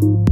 you